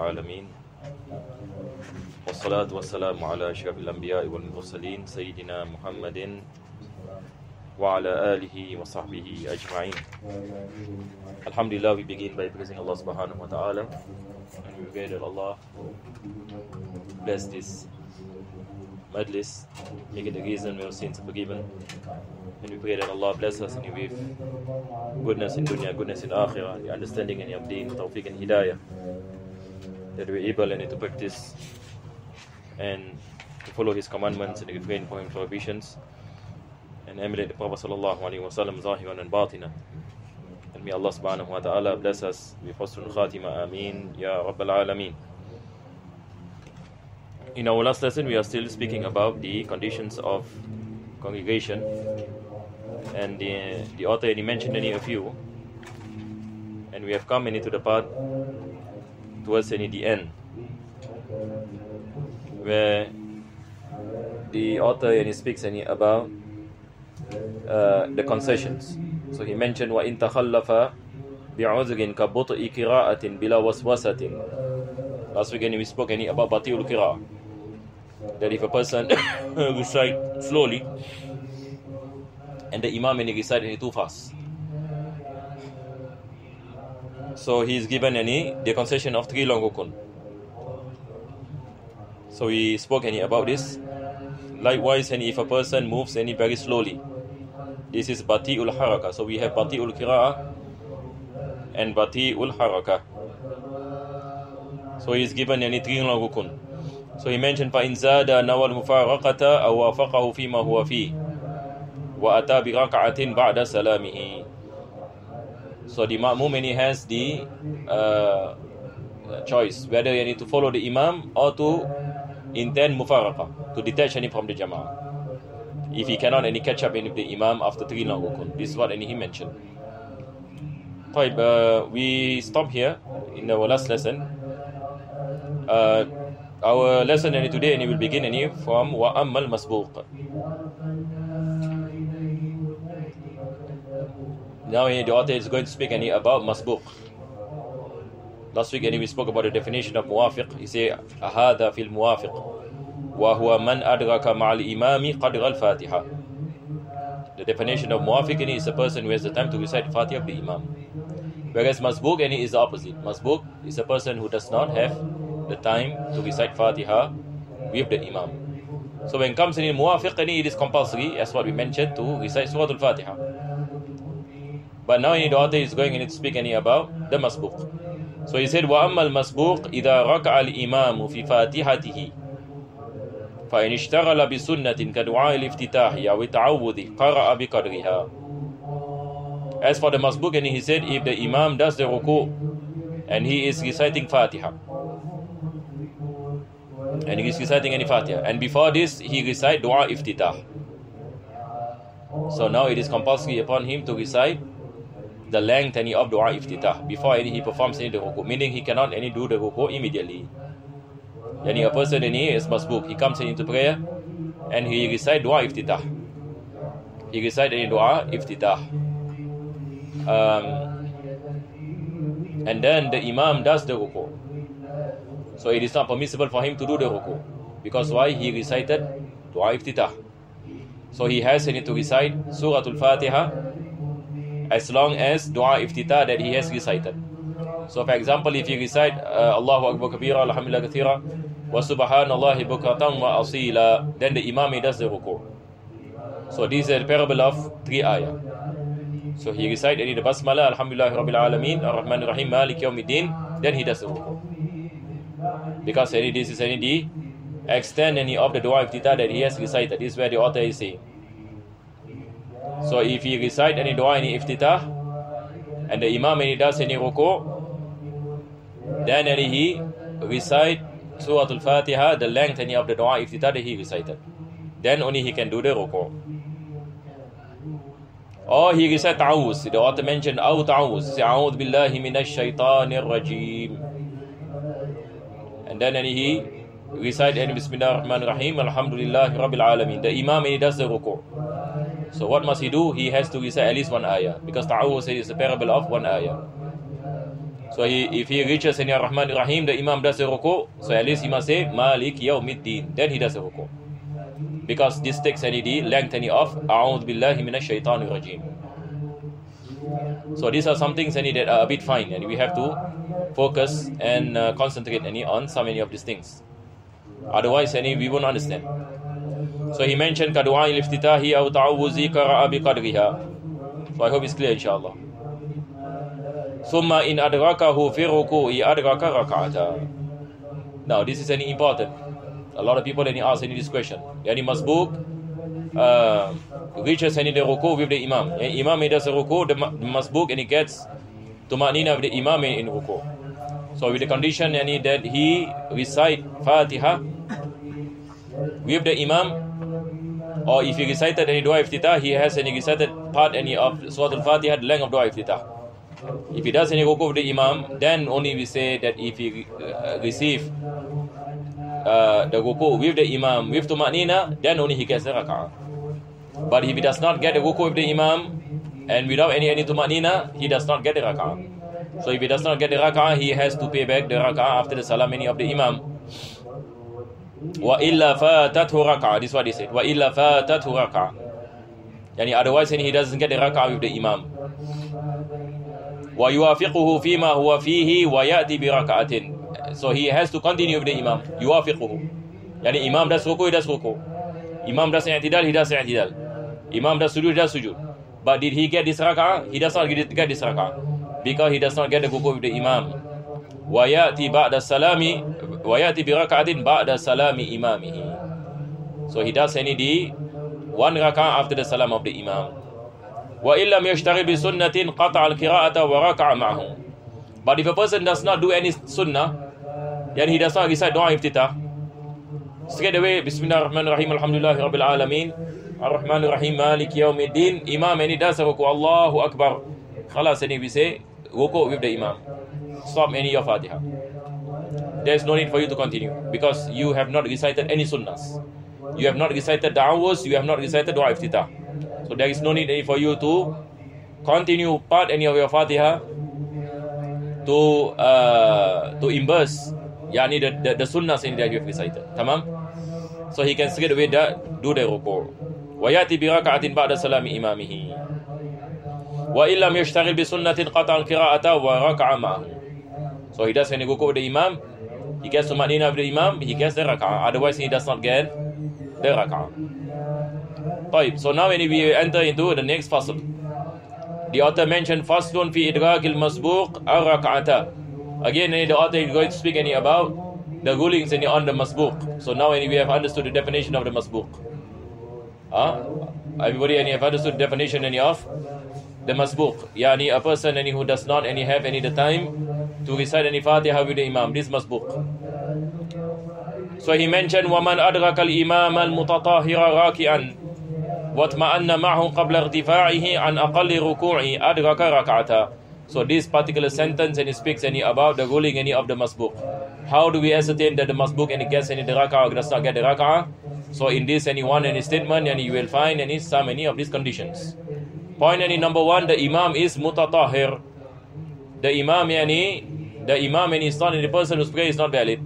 العالمين والصلاة والسلام على أشرف الأنبياء والمرسلين سيدنا محمد وعلى آله وصحبه أجمعين Alhamdulillah we begin by praising Allah subhanahu wa ta'ala and we pray that Allah bless this majlis make it the reason where sins are forgiven and we pray that Allah bless us in with goodness in dunya, goodness in akhirah, the understanding and the deen, tawfiq and hidayah that we're able and to practice and to follow his commandments and refrain from prohibitions and emulate the Prophet sallallahu alaihi wasallam zahiran and batina. And may Allah subhanahu wa ta'ala bless us with husnul khatima. Ameen. Ya Rabbal Alameen. In our last lesson, we are still speaking about the conditions of congregation. And the, the author he mentioned any a few. And we have come into the part towards the end, where the author and he speaks any about uh, the concessions. So he mentioned wa intakhallafa bi'uzrin ka but'i qira'atin bila waswasatin. Last weekend we spoke any about batil. That if a person recite slowly and the imam and he recite any too fast. So he is given any the concession of three long rukun. So we spoke any about this. Likewise, any if a person moves any very slowly, this is bati'ul haraka. So we have bati'ul qira'ah and bati'ul haraka. So he is given any three long rukun. So he mentioned فإن زاد نوى المفارقة أو وافقه فيما هو فيه وأتى بركعة بعد سلامه So the ma'mum and he has the uh, choice whether you need to follow the imam or to intend mufaraqa to detach any from the jama'ah. If he cannot any catch up with the imam after three long rukun. This is what any he mentioned. Taib, uh, we stop here in our last lesson. Uh, our lesson any today it will begin any from wa ammal masbuq. Now the author is going to speak any about masbuq. Last week anyway, we spoke about the definition of muwafiq. He say هذا في الموافق وهو من أدرك مع الإمام قدر الفاتحة. The definition of muwafiq is a person who has the time to recite Fatiha of the Imam. Whereas masbuq any is the opposite. Masbuq is a person who does not have the time to recite Fatiha with the Imam. So when it comes in muwafiq any, it is compulsory, as what we mentioned, to recite Surah Al-Fatiha. But now the author is going to speak any about the masbuq. So he said, وَأَمَّا الْمَسْبُوقِ إِذَا رَكَعَ الْإِمَامُ فِي فَاتِحَتِهِ فإن اشتغل بسنة كدعاء الافتتاح أو التعوذ قرأ بقدرها As for the masbuk, and he said, if the imam does the ruku and he is reciting Fatiha, and he is reciting any Fatiha, and before this he recite Dua Iftitah. So now it is compulsory upon him to recite the length any of Dua Iftitah before any he performs any the ruku, meaning he cannot any do the ruku immediately. Yani a person any is masbuk, he comes into prayer and he recite Dua Iftitah. He recite any Dua Iftitah. Um, and then the Imam does the ruku. So it is not permissible for him to do the ruku. Because why? He recited Dua Iftitah. So he has any to recite Surah Al-Fatiha as long as Dua Iftitah that he has recited. So for example, if he recite uh, Allahu Akbar Kabira, Alhamdulillah Kathira, wa Subhanallahi Bukratan wa Asila, then the Imam does the ruku. So this is a parable of three ayah. So he recite any the Basmala, Alhamdulillah Rabbil Alameen, Ar-Rahman Ar-Rahim, Malik Yawmiddin, then he does the ruku. Because any this is any the extent any of the dua iftitah that he has recited. This is where the author is saying. So if he recite any dua any iftitah and the imam he does any ruku then any he recite surah al-fatiha the length any of the dua iftitah that he recited then only he can do the ruku Or he recite ta'awuz. The author mentioned aw ta'awuz. Say, a'udh billahi minash shaitanir rajim. And then any he recite any bismillah ar-Rahman Rahim alhamdulillahi rabbil alamin. The imam, he does the ruku'. So what must he do? He has to recite at least one ayah. Because ta'awuz is a parable of one ayah. So he, if he reaches any Rahman Rahim, the Imam does a ruku. So at least he must say Malik Yawmiddin. Then he does a ruku. Because this takes any length any of A'udhu Billahi Minash Shaitan Rajim. So these are some things any that are a bit fine and we have to focus and uh, concentrate any on so many of these things. Otherwise any we won't understand. So he mentioned Kadwa il iftitahi aw ta'awuzi qara'a bi. So I hope it's clear inshallah. ثم إن أدركه في الركوع adraka ركعته Now this is any important. A lot of people they ask any this question. Any masbuk uh, reaches any the ruku with the imam. And imam he does a ruku, the masbuk and he gets tumanina with the imam in ruku. So with the condition any that he recite Fatiha with the imam or if he recited any dua iftitah, he has any recited part any of Surah Al-Fatiha, the length of dua iftitah. If he does any ruku with the imam, then only we say that if he uh, receive uh, the ruku with the imam with tumanina, then only he gets the rak'ah. But if he does not get the ruku with the imam and without any any tumanina, he does not get the rak'ah. So if he does not get the rak'ah, he has to pay back the rak'ah after the salamini of the imam. Illa fatathu rak'ah. This is what he said. Illa fatathu rak'ah. Yani otherwise he doesn't get the rak'ah with the imam. Huwa fihi wa ya'ti bi rak'atin. So he has to continue with the imam. Yuwafiquhu. Yani imam does ruku, he does ruku. Imam does i'tidal, he does i'tidal. Imam does sujud, he does sujud. But did he get this rak'ah? He does not get this rak'ah. Because he does not get the ruku with the imam. Wa ya'ti ba'da salami وياتي بركعه بعد سلام امامه so he does any the one rak'ah after the salam of the imam وإن لم يشتغل بسنة قطع القراءة وركع معه but if a person does not do any sunnah then he does not recite dua iftitah straight away bismillahirrahmanirrahim alhamdulillahi rabbil alamin الرحمن الرحيم مالك يوم الدين imam and does ruku Allahu Akbar خلاص and we say ruku with the imam stop any of fatiha there is no need for you to continue because you have not recited any sunnahs. You have not recited da'awas, you have not recited dua iftitah. So there is no need for you to continue part any of your fatiha to uh, to immerse yani the, the, the sunnahs in that you have recited. Tamam? So he can straight away do the ruku. ويأتي بركعة بعد سلام إمامه وإن لم يشتغل بسنة قطع القراءة وركع معه So he does any ruku with the imam he gets to Madinah with the Imam, he gets the rak'ah. Otherwise, he does not get the rak'ah. طيب, so now when we enter into the next fasl, the author mentioned faslun fi idrak al-masbuq al-rak'ata. Again, the author is going to speak any about the rulings any on the masbuq. So now we have understood the definition of the masbuq. Huh? Everybody any have understood the definition any of the masbuq. Yani a person any who does not any have any the time to recite any Fatiha with the Imam. This masbuq. So he mentioned, وَمَنْ أَدْرَكَ الْإِمَامَ الْمُتَطَاهِرَ رَاكِئًا وَاتْمَأَنَّ مَعْهُ قَبْلَ ارْتِفَاعِهِ عَنْ أَقَلِّ رُكُوعِهِ أَدْرَكَ رَكْعَةً So this particular sentence, and he speaks any about the ruling any of the masbuq. How do we ascertain that the must and any gets any the rak'ah or does not get the rak'ah? So in this, any one, any statement, any you will find any some any of these conditions. Point any number one, the imam is mutatahir. The imam yani the imam and is not the person whose prayer is not valid.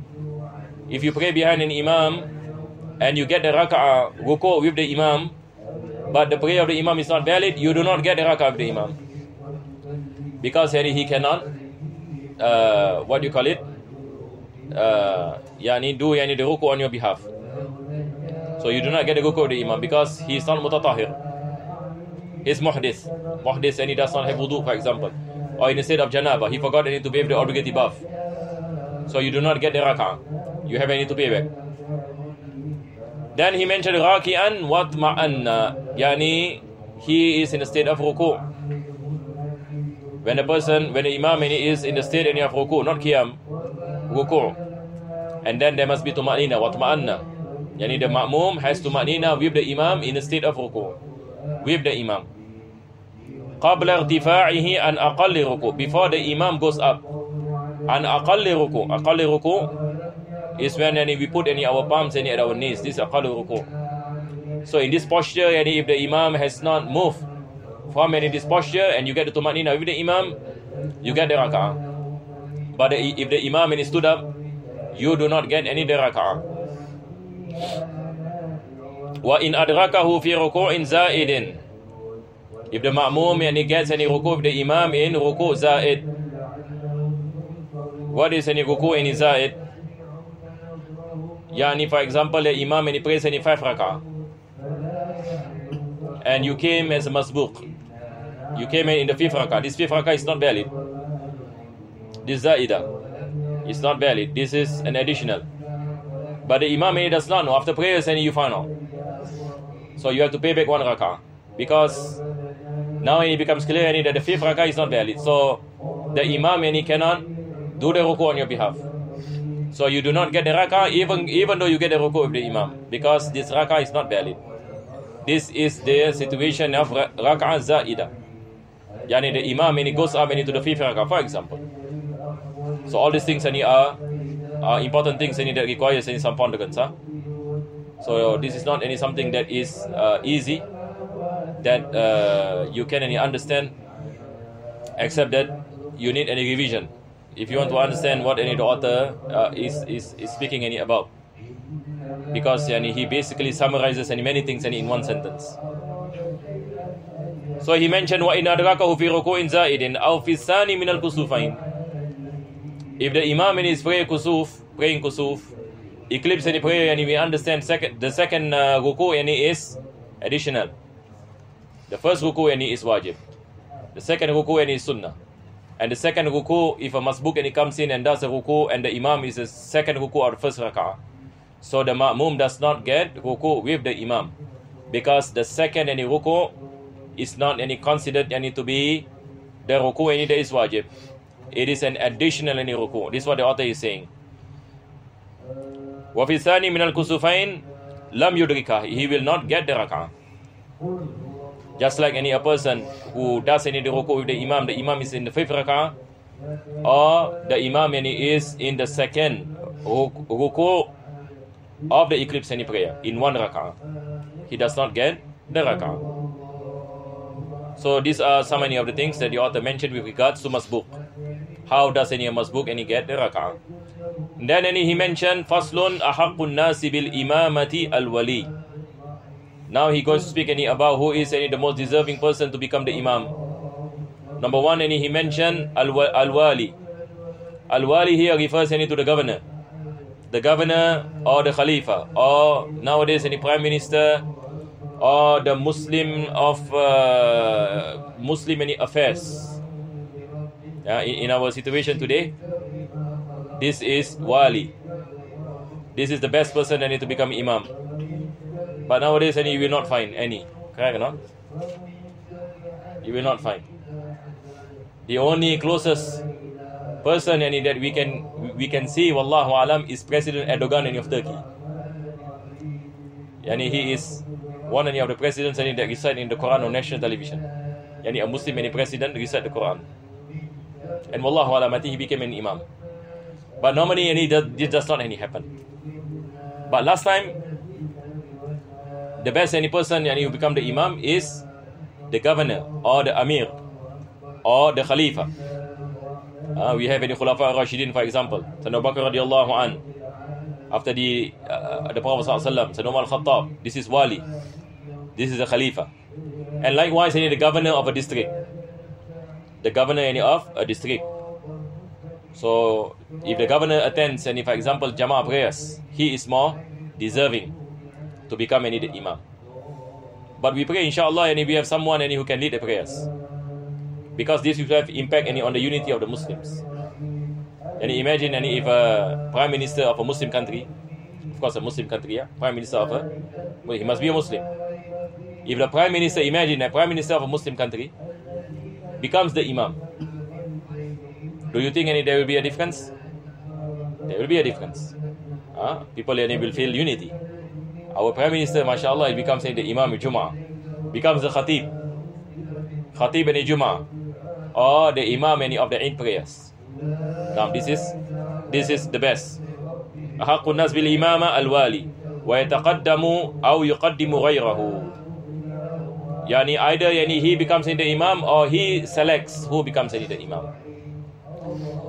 If you pray behind an imam and you get the rak'ah ruku with the imam, but the prayer of the imam is not valid, you do not get the rak'ah with the imam. Because yani, he cannot uh, what do you call it? Uh, yani do yani the ruku on your behalf. So you do not get the ruku with the imam because he is not mutatahir. He's muhdith. Muhdith and he does not have wudu, for example. Or in the state of janaba, he forgot any to bathe the obligatory bath. So you do not get the rak'ah. You have any to pay back. Then he mentioned raki'an wat ma'anna. Yani he is in the state of ruku. When a person, when the imam is in the state of ruku, not qiyam, ruku. And then there must be tuma'nina, wat ma'anna. Yani the ma'mum has to ma'nina with the imam in the state of ruku. With the imam قبل ارتفاعه عن أقل ركوع before the imam goes up عن أقل ركوع أقل ركوع is when any, we put any our palms any at our knees this is أقل ركوع so in this posture any, if the imam has not moved from any this posture and you get the tumanina with the imam you get the rak'ah but the, if the imam and he stood up you do not get any rak'ah wa in adrakahu fi ruku'in za'idin if the ma'mum he gets any ruku' the imam in ruku' za'id. What is any ruku' in za'id? Yani for example the imam and he prays any five rak'ah. And you came as a masbuq. You came in, in the fifth rak'ah. This fifth rak'ah is not valid. This za'ida ah, It's not valid. This is an additional. But the imam and he does not know. After prayers and you find out. So you have to pay back one rakah. Because now it becomes clear that the fifth rakah is not valid. So the imam he cannot do the ruku on your behalf. So you do not get the rakah even even though you get the ruku with the imam because this rakah is not valid. This is the situation of rakah zaida. Yani the imam and he goes up and into the fifth rakah, for example. So all these things are, are important things any that requires any some ponderance. Huh? So this is not any something that is uh, easy that uh, you can any understand, except that you need any revision if you want to understand what any the author uh, is, is is speaking any about. Because yani, he basically summarizes any many things any in one sentence. So he mentioned وَإِنْ أَدْرَكَهُ فِي رُكُوءٍ زَائِدٍ أَوْ فِي الثَّانِ مِنَ الْكُسُوفَيْنِ If the imam in his prayer kusuf, praying kusuf, eclipse any prayer and we understand second the second uh, ruku any is additional the first ruku any is wajib the second ruku any is sunnah and the second ruku if a masbuk any comes in and does a ruku and the imam is the second ruku or the first rak'ah so the ma'mum does not get ruku with the imam because the second any ruku is not any considered any to be the ruku any that is wajib it is an additional any ruku this is what the author is saying وفي الثاني من الكسوفين لم يدركها he will not get the rak'ah just like any a person who does any ruku with the imam the imam is in the fifth rak'ah or the imam he is in the second ruku of the eclipse any prayer in one rak'ah. He does not get the rak'ah. So these are so many of the things that the author mentioned with regards to masbuk. How does any masbuk any get the rak'ah? Then any he mentioned faslun ahaqqun nasi bil imamati al wali. Now he goes to speak any about who is any the most deserving person to become the imam. Number one, any he mentioned al wali. Al wali here refers any to the governor, the governor or the khalifa, or nowadays any prime minister, or the Muslim of uh, Muslim any affairs. Uh, in, in our situation today, this is wali. This is the best person that need to become imam. But nowadays, any you will not find any. Correct or not? You will not find. The only closest person any that we can we can see, wallahu alam, is President Erdogan any of Turkey. Yani he is one any of the presidents any that recite in the Quran on national television. Yani a Muslim any president recite the Quran. And wallahu alam, I think he became an imam. But normally any this does not any happen. But last time, the best any person and you become the imam is the governor or the amir or the khalifa. Uh, we have any khulafa rashidin for example, Sayyidina Bakr radiallahu an. After the uh, the Prophet sallallahu Sayyidina Umar al-Khattab, this is wali. This is the khalifa. And likewise, any the governor of a district. The governor any of a district. So if the governor attends if, for example, Jama'ah prayers, he is more deserving to become any imam. But we pray, inshallah, and if we have someone any who can lead the prayers. Because this will have impact any on the unity of the Muslims. And imagine any if a prime minister of a Muslim country, of course a Muslim country, yeah, prime minister of a, well, he must be a Muslim. If the prime minister, imagine a prime minister of a Muslim country becomes the imam, do you think any there will be a difference? There will be a difference. Uh, people any will feel unity. Our Prime Minister, mashallah, he becomes the Imam Juma, becomes the Khatib. Khatib and Juma, or the Imam any of the Eid prayers. Now this is this is the best. أحق الناس بالإمامة الوالي ويتقدم أو يقدم غيره يعني either يعني he becomes in the imam or he selects who becomes in the imam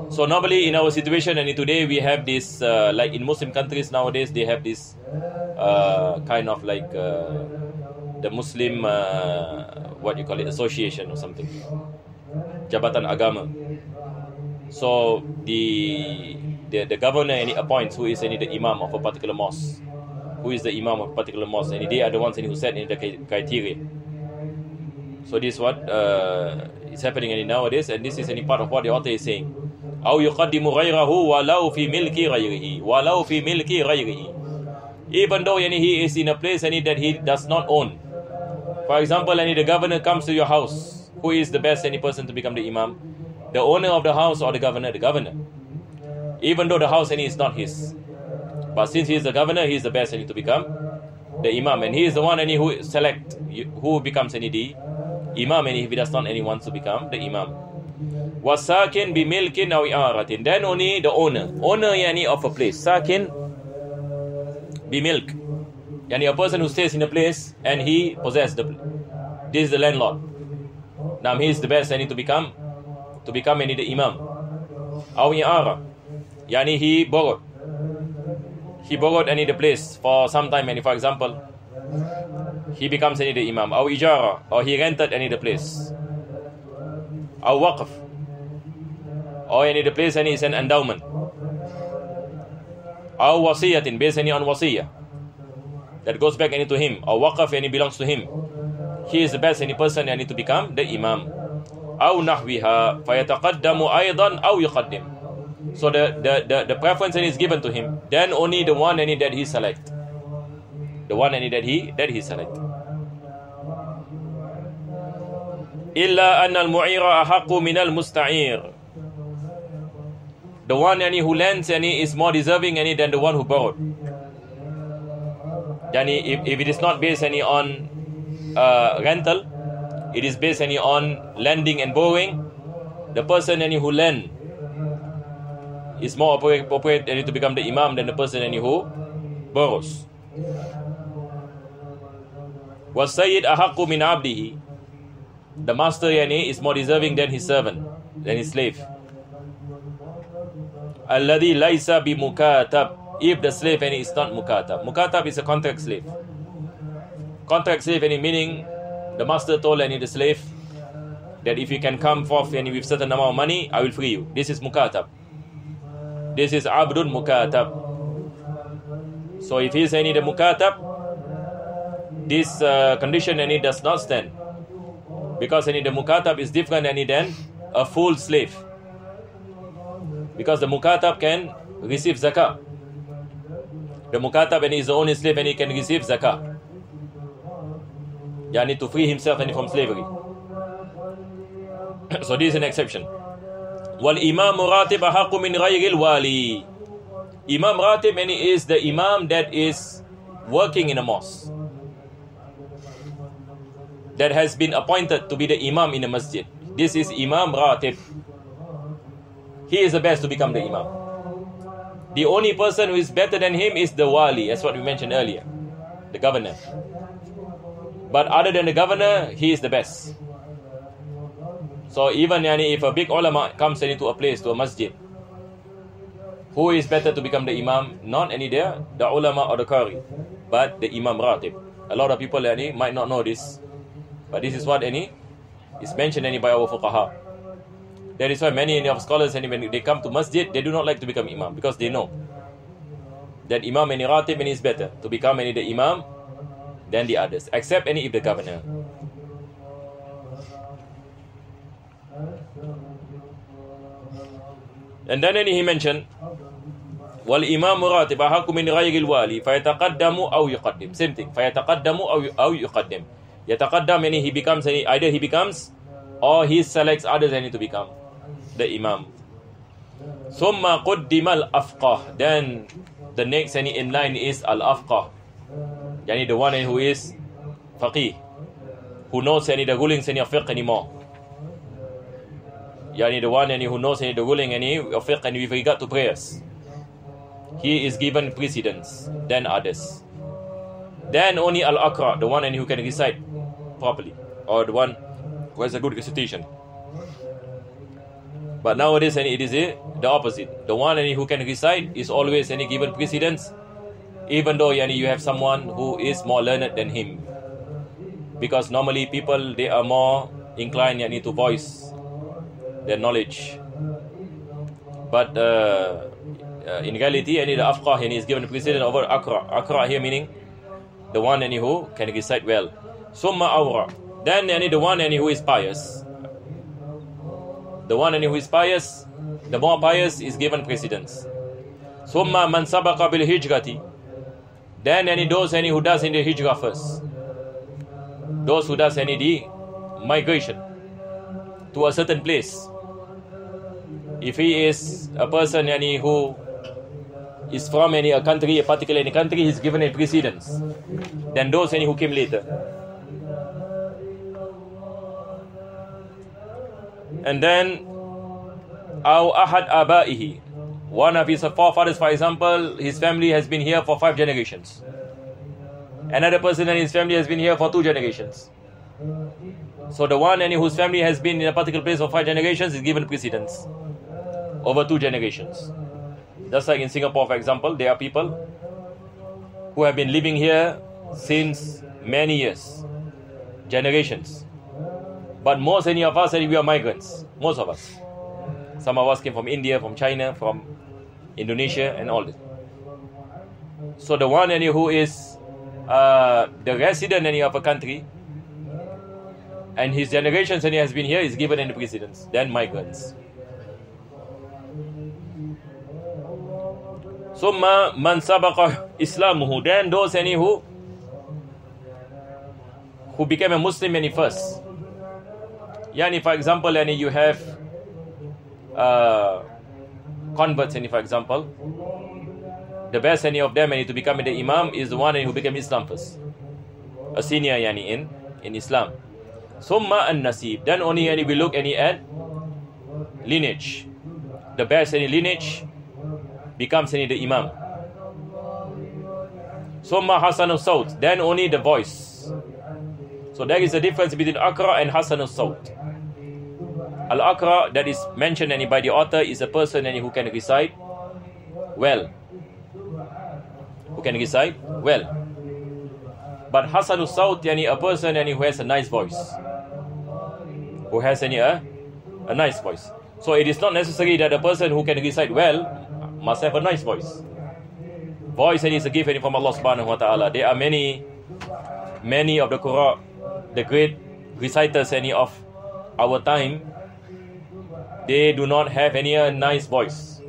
So normally in our situation and today we have this uh, like in Muslim countries nowadays they have this uh, kind of like uh, the Muslim uh, what you call it association or something jabatan agama. So the the, the governor any appoints who is any the imam of a particular mosque, who is the imam of a particular mosque, and they are the ones who set in the criteria. So this is what uh, is happening any nowadays, and this is any part of what the author is saying. أو يقدم غيره ولو في ملك غيره ولو في ملك غيره even though yani, he is in a place any that he does not own. For example any the governor comes to your house who is the best any person to become the imam? The owner of the house or the governor? The governor. Even though the house any is not his. But since he is the governor he is the best any to become the imam. And he is the one any who select who becomes any the imam and if he does not any wants to become the imam. Wasakin bimilkin aw i'aratin. Then only the owner. Owner yani of a place. Sakin bimilk yani a person who stays in a place and he possess the this is the landlord. Now he is the best any to become to become any the imam. Aw yani he borrowed he borrowed any the place for some time. And for example he becomes any the imam. Aw ijara. Or he rented any the place. Aw waqf. Or any the place any is an endowment or wasiyatin based any on wasiyah that goes back any to him or waqaf any belongs to him he is the best any person any to become the imam أو نحوها فيتقدم أيضا أو يقدم so the, the, the, the preference is given to him then only the one any that he select the one any that he that he select إلا أن المعير أحق من المستعير the one yani, who lends any is more deserving any than the one who borrowed. Yani, if, if it is not based any on uh, rental, it is based any on lending and borrowing. The person any who lend is more appropriate any to become the imam than the person any who borrows. وَالسَّيِّدْ أَحَقُّ مِنْ عَبْدِهِ The master yani, is more deserving than his servant, than his slave alladhi laisa bi mukatab if the slave any is not mukatab. Mukatab is a contract slave. Contract slave any meaning the master told any the slave that if you can come forth any with certain amount of money i will free you. This is mukatab. This is abdun mukatab. So if he is any the mukatab this uh, condition any does not stand. Because any the mukatab is different any than a full slave because the mukatab can receive zakah. The mukatab and he is the only slave and he can receive zakah. Yani to free himself and from slavery. so this is an exception. Imam ratib ahaqu min ghayril wali. Imam ratib and is the imam that is working in a mosque. That has been appointed to be the imam in a masjid. This is imam ratib he is the best to become the Imam. The only person who is better than him is the Wali, as what we mentioned earlier, the governor. But other than the governor, he is the best. So even yani, if a big ulama comes into a place, to a masjid, who is better to become the Imam? Not any there, the ulama or the Qari, but the Imam Ratib. A lot of people yani, might not know this, but this is what any is mentioned any by our fuqaha. That is why many of scholars, and when they come to masjid, they do not like to become imam because they know that imam any ratib is better to become any the imam than the others, except any if the governor. And then any he mentioned, imam ratib ahaku min ghayril wali fayataqaddamu aw yuqaddim. Same thing. Fayataqaddamu aw aw yuqaddim. Yataqaddam any he becomes any either he becomes or he selects others any to become the Imam. Summa quddimal afqah. Then the next any in line is al afqah. Yani the one who is faqih. Who knows any the rulings any of fiqh anymore. Yani the one any who knows any the ruling any of fiqh and with regard to prayers. He is given precedence than others. Then only al akra, the one any who can recite properly. Or the one who has a good recitation. But nowadays it is the opposite. The one who can recite is always any given precedence, even though yani, you have someone who is more learned than him. Because normally people they are more inclined yani, to voice their knowledge. But uh, uh, in reality, any the afqah yani, is given precedence over akra. Akra here meaning the one any who can recite well. Summa awra. Then any the one any who is pious. The one any who is pious, the more pious is given precedence. Man sabaqa bil hijrati. Then any those any who does in the hijrah first. Those who does any the migration to a certain place. If he is a person any who is from any a country, a particular any country, he's given a precedence than those any who came later. and then our ahad abaihi one of his forefathers for example his family has been here for five generations. Another person and his family has been here for two generations. So the one any whose family has been in a particular place for five generations is given precedence over two generations. Just like in singapore for example there are people who have been living here since many years generations. But most any of us, we are migrants. Most of us. Some of us came from India, from China, from Indonesia, and all this. So the one any who is uh, the resident any of a country, and his generations any has been here is given any precedence. Then migrants. Summa man sabaqa Islamuhu. Then those any who who became a Muslim any first. Yani for example, any you have uh, converts any for example. The best any of them any to become the Imam is the one who became Islam first. A senior yani in in Islam. Summa an nasib. Then only any we look any at lineage. The best any lineage becomes any the Imam. Summa Hasan al-Sawt, then only the voice. So there is a difference between Akra and Hasan al-Sawt. Al-Akra that is mentioned any by the author is a person any who can recite well. Who can recite well. But Hasan al-Sawt yani a person any who has a nice voice. Who has any a, a nice voice. So it is not necessary that a person who can recite well must have a nice voice. Voice is a gift from Allah subhanahu wa ta'ala. There are many, many of the Quran, the great reciters any of our time, they do not have any uh, nice voice.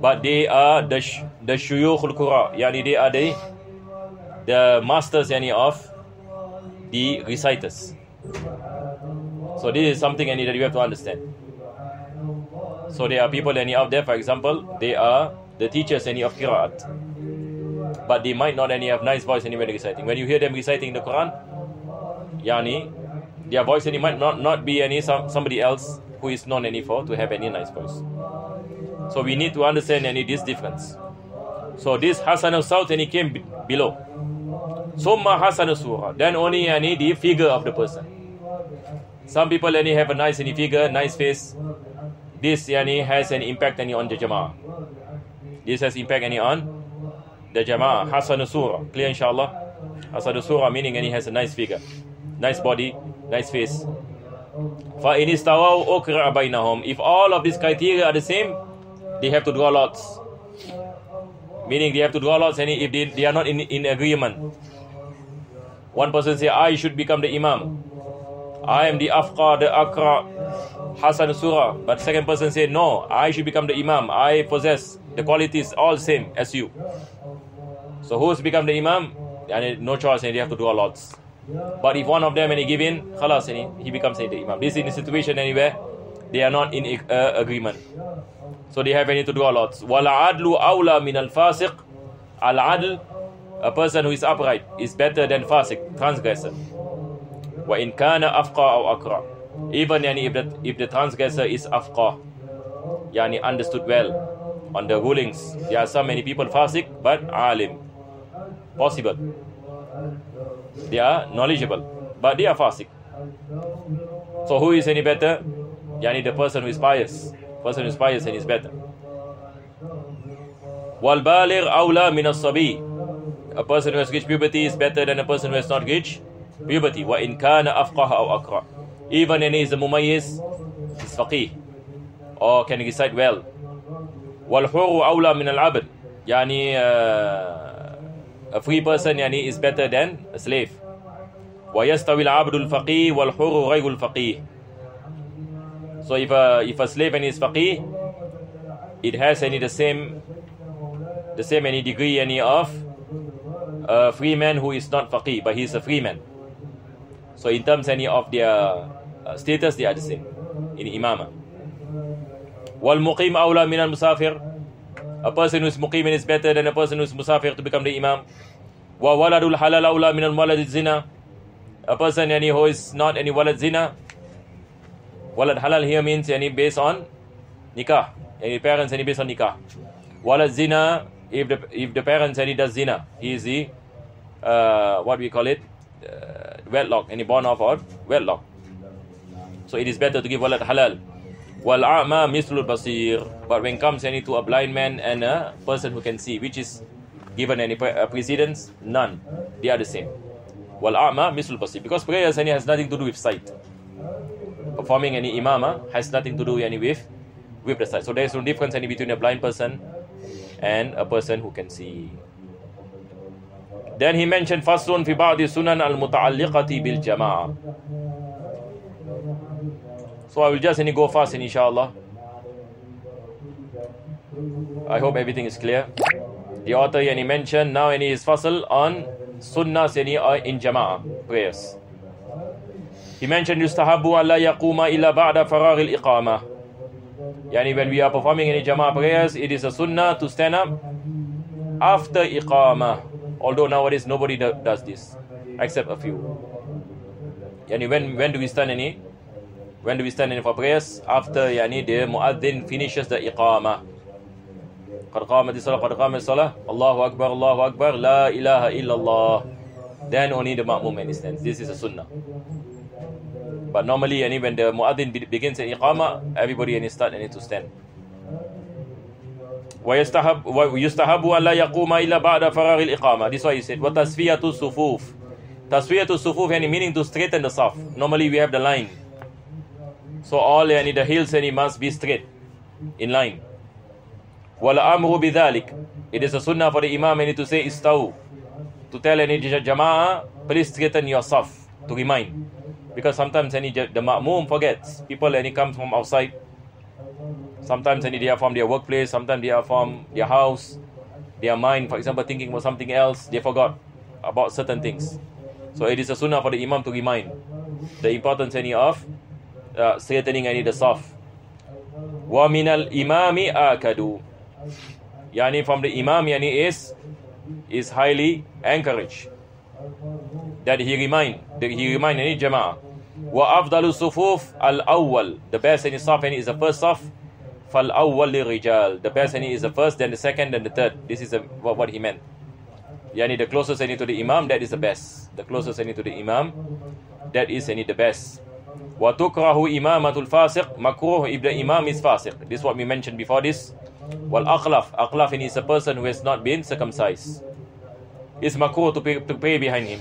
But they are the sh- the shuyukh al yani they are the the masters any of the reciters. So this is something any that you have to understand. So there are people any out there, for example, they are the teachers any of Qiraat. But they might not any have nice voice any when reciting. When you hear them reciting the Quran, yani, their voice any might not, not be any some, somebody else who is known any for to have any nice voice. So we need to understand any this difference. So this Hasan al-Sawt and he came b- below. Summa Hasan al-Surah. Then only any the figure of the person. Some people any have a nice any figure, nice face. This yani has an impact any on the Jama'ah. This has impact any on the Jama'ah. Hasan al-Surah. Clear inshallah? Hasan al-Surah meaning any has a nice figure Nice body, nice face. فَإِنِ اسْتَوَوْا أُكْرَعَ بَيْنَهُمْ If all of these criteria are the same, they have to draw lots. Meaning they have to draw lots and if they, they are not in, in agreement. One person say, I should become the Imam. I am the Afqa, the Akra, Hasan Surah. But second person say, no, I should become the Imam. I possess the qualities all same as you. So who's become the Imam? And no choice and they have to draw lots. But if one of them he give in, khalas, he, he becomes the Imam. This is in a situation anywhere, they are not in uh, agreement. So they have any to draw lots. Wala adlu awla min al fasiq. Al adl, a person who is upright, is better than fasiq, transgressor. Wa in kana afqa aw akra. Even yani, if, the, if the transgressor is afqa, yani understood well on the rulings. There are so many people fasiq, but alim. Possible. They are knowledgeable, but they are fasiq. So who is any better? Yani the person who is pious. Person who is pious and is better. والبالغ أولى من الصبي A person who has reached puberty is better than a person who has not reached puberty. وإن كان أفقه أو أقرأ. Even when he is a mumayyiz, he's faqih or can recite well. والحر أولى من العبد. Yani uh, a free person yani is better than a slave. ويستوي العبد الفقيه والحر غير الفقيه. So if a, if a slave and is faqih, it has any the same the same any degree any of a free man who is not faqih, but he is a free man. So in terms any of their uh, status, they are the same in imama. والمقيم أولى من المسافر A person who's muqimin is better than a person who's musafir to become the imam. Wa waladul halal awla min walad zina. A person yani, who is not any walad zina. Walad halal here means yani, based on nikah. Any parents any based on nikah. Walad zina, if the, if the parents any does zina, he is the, uh, what we call it, uh, wedlock, any born of or wedlock. So it is better to give walad halal. Wal a'ma mislul basir. But when comes any to a blind man and a person who can see, which is given any uh, precedence, none. They are the same. Wal a'ma mislul basir. Because prayers any has nothing to do with sight. Performing any imama has nothing to do any with with the sight. So there is no difference any between a blind person and a person who can see. Then he mentioned faslun fi ba'di sunan al-muta'alliqati bil jama'ah. So I will just any go fast inshallah. I hope everything is clear. The author yani mentioned now any is fasl on sunnah yani uh, in jama'ah prayers. He mentioned yustahabu an la yaquma illa ba'da faragh al-iqamah. Yani when we are performing any jama'ah prayers, it is a sunnah to stand up after iqamah. Although nowadays nobody do, does this, except a few. Yani when when do we stand any? When do we stand in for prayers? After yani the muaddin finishes the iqamah. قد قامت الصلاة قد قامت الصلاة الله أكبر الله أكبر لا إله إلا الله then only the ma'mum and stands this is a sunnah but normally yani, when the muaddin begins an iqamah everybody yani start and need to stand ويستحب ويستحب أن لا يقوم إلا بعد فراغ الإقامة this is why he said وتصفية الصفوف تصفية الصفوف yani meaning to straighten the saf normally we have the line So all yani the hills yani must be straight, in line. Wal amru bidhalik. It is a sunnah for the imam yani to say ista'u, To tell any jama'ah, please straighten your saf. To remind. Because sometimes any the ma'mum forgets. People any comes from outside. Sometimes any they are from their workplace. Sometimes they are from their house. Their mind, for example, thinking about something else. They forgot about certain things. So it is a sunnah for the imam to remind the importance any of uh, straightening any the saf. وَمِنَ الْإِمَامِ آكَدُ yani from the imam yani is is highly encouraged that he remind that he remind any jama'ah wa afdalu sufuf al awwal the best any saf any is the first saf fal awwal rijal the best any is the first then the second then the third this is a, what, what he meant yani the closest any to the imam that is the best the closest any to the imam that is any the best Fasiq makruh if the imam is fasiq this is what we mentioned before this aqlaf, aqlaf is a person who has not been circumcised. It's makruh to pray, to pray behind him.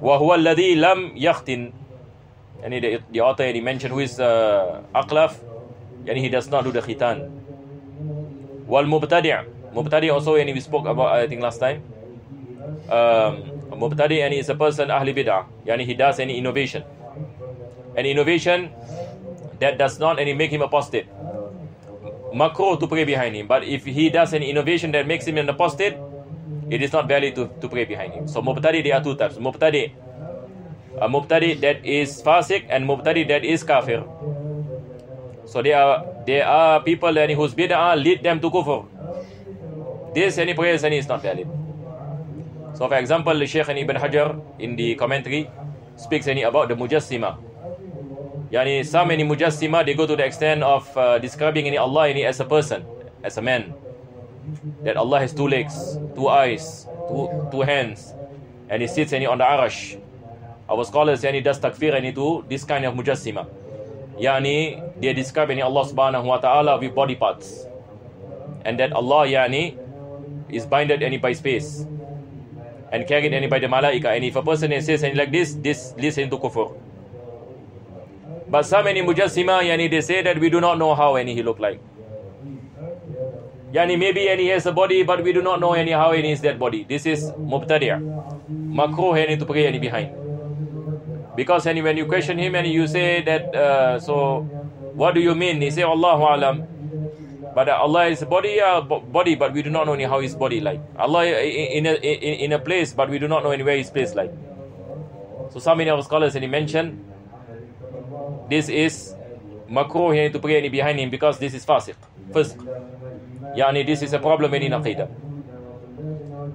Huwa alladhi lam yakhtin. And the, the author he mentioned who is uh, aqlaf, and he does not do the khitan. Mubtadi' mubtadi' also and we spoke about I think last time. Um, mubtadi' and is a person ahli bid'ah, yani he does any innovation. An innovation that does not any make him apostate makruh to pray behind him. But if he does an innovation that makes him an apostate, it is not valid to, to pray behind him. So mubtadi there are two types. Mubtadi, a mubtadi that is fasik and mubtadi that is kafir. So there are there are people any whose bid'ah lead them to kufr. This any prayers any is not valid. So for example, the Sheikh Ibn Hajar in the commentary speaks any about the mujassima. Yani some any mujassima they go to the extent of uh, describing any Allah any as a person, as a man. That Allah has two legs, two eyes, two, two hands, and he sits any on the arash. Our scholars any does takfir any to this kind of mujassima. yani dia describe ini Allah Subhanahu wa taala with body parts and that Allah yani is binded any by space and carried any by the malaika and if a person says any like this this leads into kufr but some any mujassima yani they say that we do not know how any he look like. Yani maybe any has a body but we do not know any how any is that body. This is mubtadi' makruh any to pray any behind. Because any when you question him and you say that uh, so what do you mean? He say Allahu alam. But Allah is body uh, body but we do not know any how his body like. Allah in a, in, in a place but we do not know anywhere his place like. So some many of scholars and he mentioned this is makruh here to pray any behind him because this is fasiq first yani this is a problem in aqidah.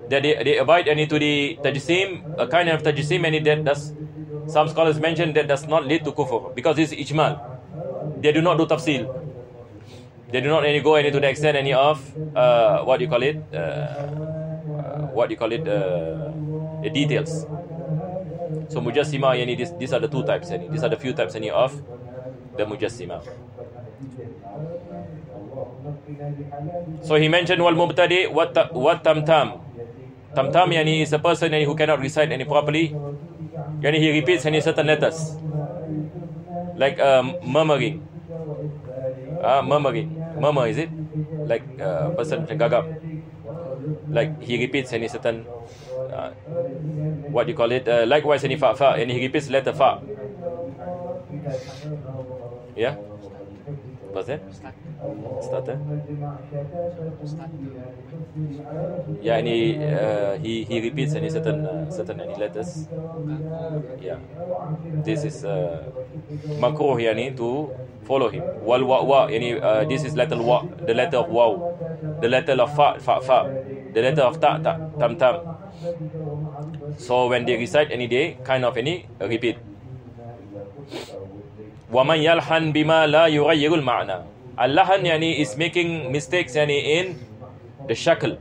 That they, they abide any to the tajsim a kind of tajsim any that does some scholars mention that does not lead to kufr because this is ijmal. They do not do tafsil. They do not any go any to the extent any of uh, what you call it uh, uh, what you call it uh, the details so mujassima yani this, these are the two types any these are the few types any of the mujassima so he mentioned wal mubtadi what what tamtam. Tamtam yani is a person yani, who cannot recite any properly. Yani he repeats any certain letters. Like um, murmuring. Uh, murmuring. Murmur is it? Like uh, person macam gagap. Like he repeats any certain uh, what you call it? Uh, likewise any fa fa and he repeats letter fa. Yeah? What's that? Starter yeah any uh, he he repeats any certain uh, certain any letters. Yeah. This is uh, makruh yani to follow him. Wal wa wa yani uh, this is letter wa the letter of waw. The letter of fa fa fa the letter of ta ta tam tam so when they recite any day kind of any uh, repeat ومن يلحن بما لا يغير المعنى اللحن يعني is making mistakes يعني in the shakl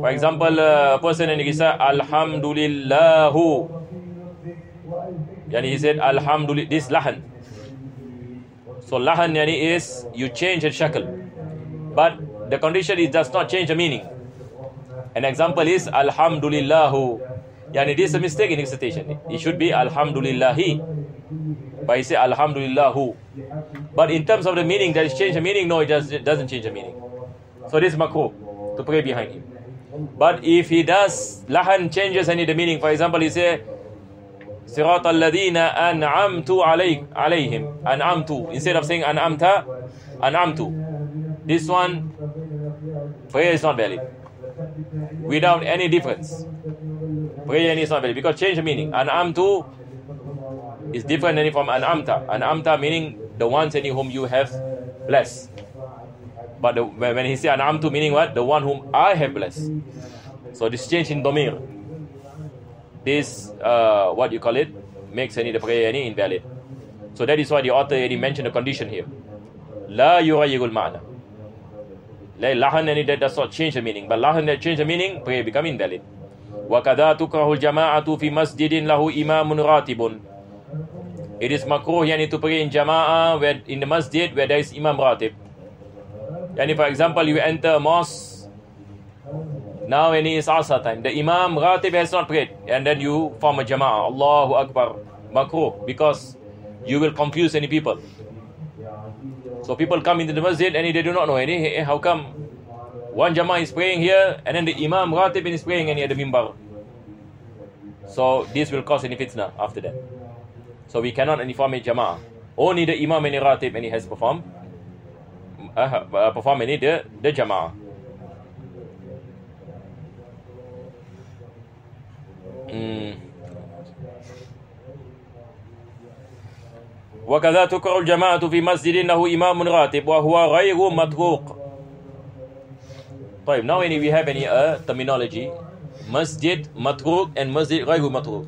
for example uh, a person in recite alhamdulillahu yani he said alhamdulillah this lahan so lahan yani is you change the shakl but the condition is does not change the meaning. An example is Alhamdulillahu. Yani it is a mistake in recitation. It should be Alhamdulillahi. But he say Alhamdulillahu. But in terms of the meaning, that is change the meaning. No, it, does, it doesn't change the meaning. So this makruh to pray behind him. But if he does, lahan changes any the meaning. For example, he say, Sirat al-ladina an'amtu alayhim. An'amtu. Instead of saying an'amta, an'amtu. This one, Prayer is not valid. Without any difference. Prayer is not valid because change the meaning. An amtu is different than from an amta. An amta meaning the ones in whom you have blessed. But the, when he say an amtu meaning what? The one whom I have blessed. So this change in domir. This uh, what you call it makes any the prayer any invalid. So that is why the author already mentioned the condition here. La yurayyigul ma'na Lahan any that does not change the meaning. But lahan that change the meaning, prayer become invalid. وكذا تكره الجماعة في مسجد له إمام راتب it is makruh yani to pray in jama'ah where in the masjid where there is imam ratib. Yani for example you enter a mosque now any is asar time. The imam ratib has not prayed and then you form a jama'ah. Allahu Akbar. Makruh because you will confuse any people. So people come into the masjid and they do not know any hey, how come one jama'ah is praying here and then the imam ratib is praying any at the mimbar. So this will cause any fitna after that. So we cannot inform a jama'ah. Only the imam and the ratib and he has performed uh, uh, perform any the, the jama'ah. وكذا تكره الجماعة في مسجد له إمام راتب وهو غير متروك طيب now we have any uh, terminology مسجد متروك and مسجد غير متروك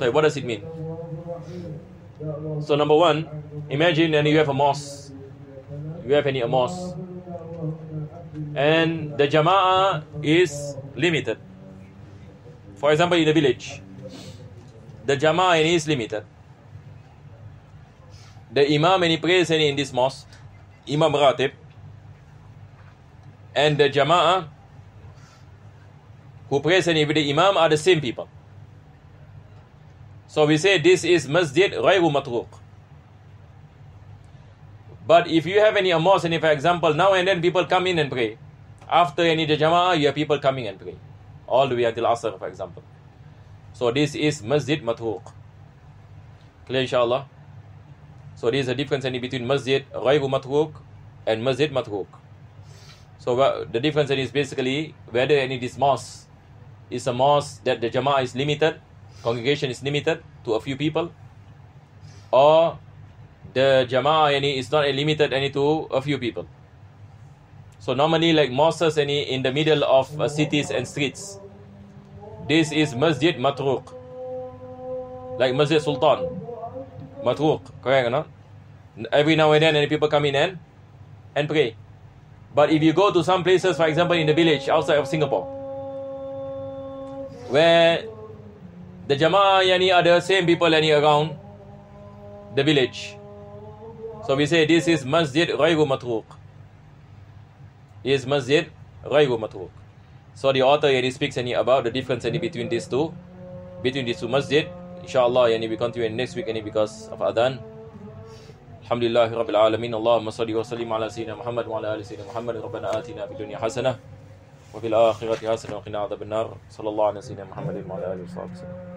طيب what does it mean so number one imagine and you have a mosque you have any a mosque and the jama'ah is limited for example in a village the jama'ah is limited the Imam and he prays any in this mosque, Imam Ratib, and the Jama'ah who prays any with the Imam are the same people. So we say this is Masjid Ghayru Matruq. But if you have any a mosque, and for example, now and then people come in and pray, after any Jama'ah, you have people coming and pray, all the way until Asr, for example. So this is Masjid Matruq. Clear, inshallah? So there is a difference between Masjid Ghayru Matruq and Masjid Matruq. So the difference is basically whether any this mosque is a mosque that the Jama'ah is limited, congregation is limited to a few people, or the Jama'ah any is not limited any to a few people. So normally like mosques any in the middle of uh, cities and streets. This is Masjid Matruq. Like Masjid Sultan. Matruq, correct or not? Every now and then any people come in and and pray. But if you go to some places, for example, in the village outside of Singapore, where the Jama'ah yani are the same people any around the village. So we say this is Masjid Ghayru Matruq. Is Masjid Ghayru Matruq. So the author here speaks any about the difference any between these two, between these two masjid. Inshallah, yani we continue next week any because of Adhan. الحمد لله رب العالمين اللهم صل وسلم على سيدنا محمد وعلى ال سيدنا محمد ربنا آتنا في الدنيا حسنه وفي الآخرة حسنه وقنا عذاب النار صلى الله على سيدنا محمد وعلى اله وصحبه وسلم